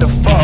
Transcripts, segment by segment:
the fuck.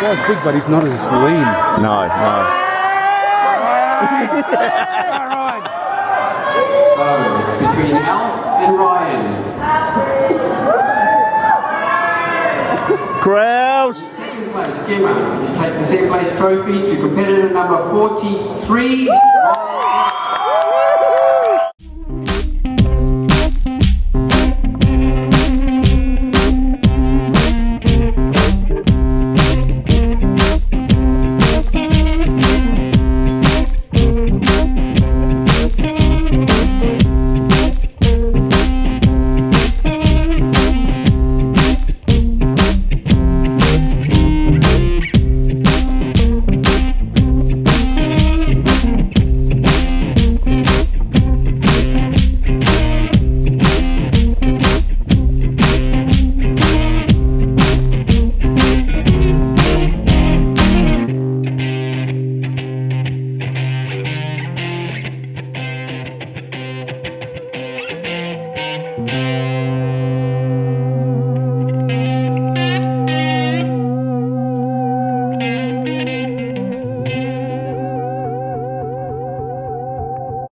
guy's big, but he's not as lean. No, no. All right. So it's between Alf and Ryan. Crowds. Second place, Gemma. You take the second place trophy to competitor number 43.